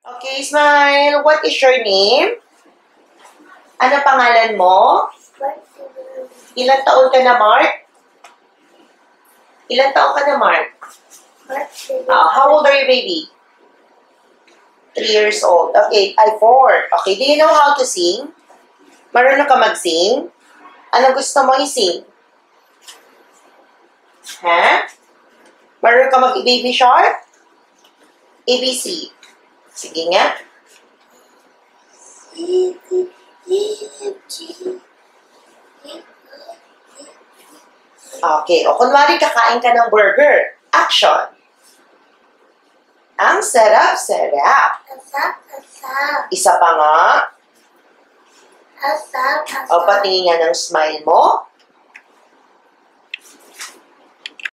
Okay, smile. What is your name? Ano pangalan mo? Ilan taon ka na, Mark? Ilan taon ka na, Mark? Ah, how old are you, baby? Three years old. Okay, I four. Okay, do you know how to sing? Marunong ka mag-sing? Ano gusto mo i-sing? Ha? Marunong ka mag-baby shark? ABC. Sige nga. Okay, o kunwari kakain ka ng burger. Action. Ang sarap, sarap. Isa pa nga. O patingin nga ng smile mo.